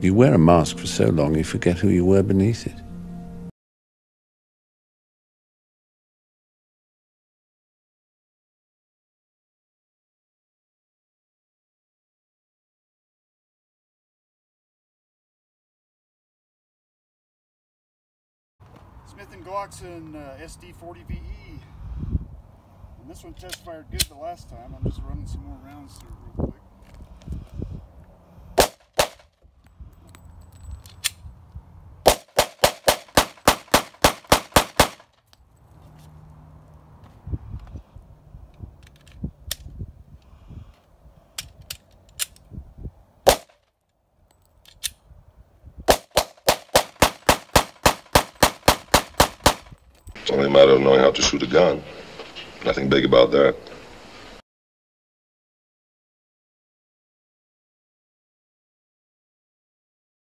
You wear a mask for so long, you forget who you were beneath it. Smith & Glockson uh, SD40VE. And this one test fired good the last time. I'm just running some more rounds It's only a matter of knowing how to shoot a gun. Nothing big about that.